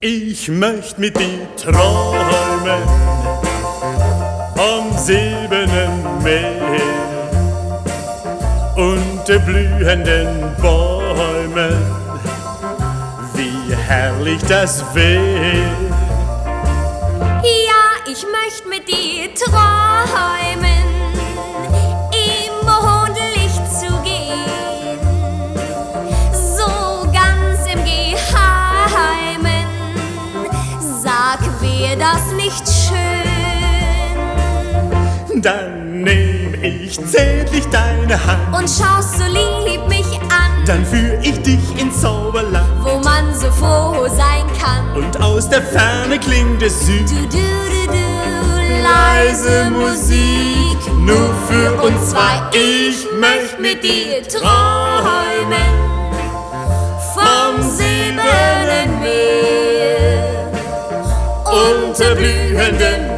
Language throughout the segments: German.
Ich möchte mit dir träumen am silbernen Meer unter blühenden Bäumen, wie herrlich das wäre. Ja, ich möchte mit dir träumen. Das nicht schön? Dann nehm ich zärtlich deine Hand und schaust so lieb mich an. Dann führ ich dich ins Zauberland, wo man so froh sein kann. Und aus der Ferne klingt es süß. Du, du, du, du, leise Musik, nur für uns zwei. Ich möchte mit dir träumen unter blühenden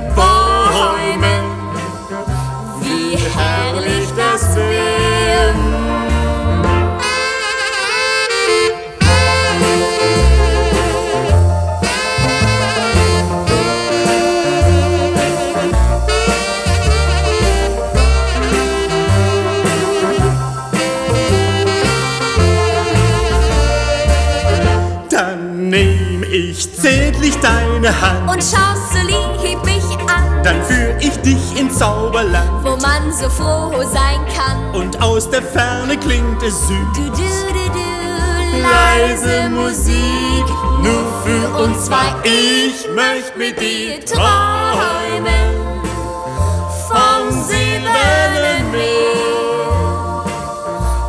nehm ich zärtlich deine Hand und schaust so lieb mich an. Dann führ ich dich ins Zauberland, wo man so froh sein kann. Und aus der Ferne klingt es süß. Du, du, du, du, leise Musik, nur für uns zwei. Ich möchte mit dir träumen vom silbernen Meer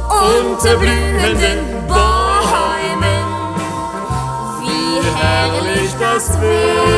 unter blühenden Bäumen.